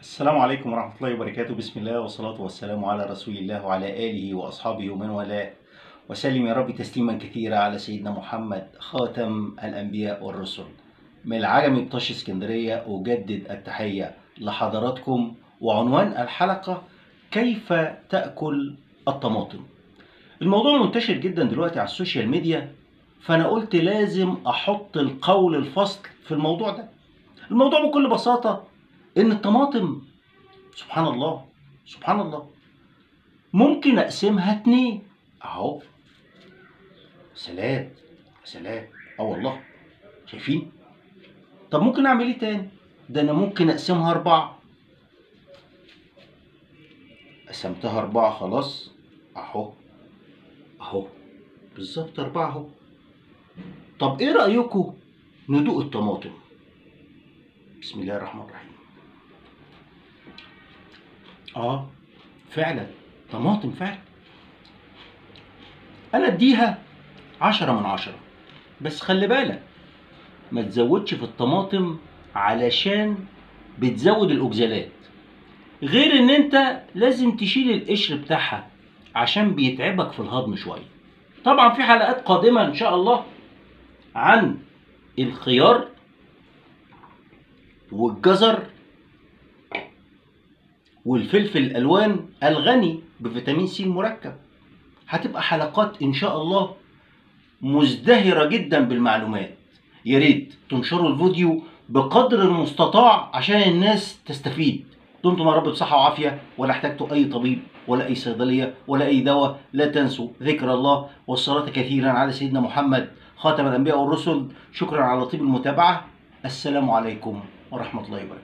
السلام عليكم ورحمة الله وبركاته. بسم الله والصلاة والسلام على رسول الله وعلى آله وأصحابه ومن والاه. وسلم يا رب تسليما كثيرا على سيدنا محمد خاتم الأنبياء والرسل. من العجمي بطش اسكندرية أجدد التحية لحضراتكم وعنوان الحلقة كيف تأكل الطماطم. الموضوع منتشر جدا دلوقتي على السوشيال ميديا فأنا قلت لازم أحط القول الفصل في الموضوع ده. الموضوع بكل بساطة إن الطماطم سبحان الله سبحان الله ممكن أقسمها اتنين. أهو. سلام سلام. آه والله. شايفين؟ طب ممكن أعمل إيه تاني؟ ده أنا ممكن أقسمها أربعة. قسمتها أربعة خلاص. أهو. أهو. بالظبط أربعة أهو. طب إيه رأيكم ندوق الطماطم. بسم الله الرحمن الرحيم. آه فعلا طماطم فعلا. أنا أديها عشرة من عشرة. بس خلي بالك ما تزودش في الطماطم علشان بتزود الأوكزالات. غير إن أنت لازم تشيل القشر بتاعها عشان بيتعبك في الهضم شوية. طبعا في حلقات قادمة إن شاء الله عن الخيار والجزر والفلفل الألوان الغني بفيتامين سي المركب. هتبقى حلقات إن شاء الله مزدهرة جدا بالمعلومات. يا ريت تنشروا الفيديو بقدر المستطاع عشان الناس تستفيد. دمتم يا رب بصحة وعافية ولا احتجتوا أي طبيب ولا أي صيدلية ولا أي دواء لا تنسوا ذكر الله والصلاة كثيرا على سيدنا محمد خاتم الأنبياء والرسل. شكرا على طيب المتابعة. السلام عليكم ورحمة الله وبركاته.